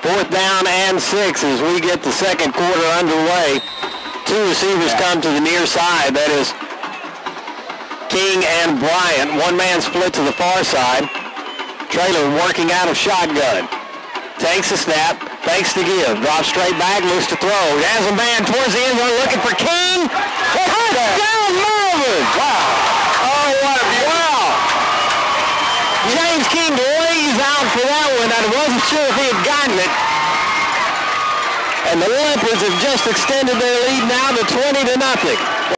Fourth down and six as we get the second quarter underway. Two receivers come to the near side. That is King and Bryant. One man split to the far side. Trailer working out of shotgun. Takes a snap, fakes to give, drops straight back, looks to throw. Has a man towards the end zone looking for King. Touchdown Malvern! Wow. Oh, what a. Wow. James King out that. I wasn't sure if he had gotten it. And the Leopards have just extended their lead now to 20 to nothing.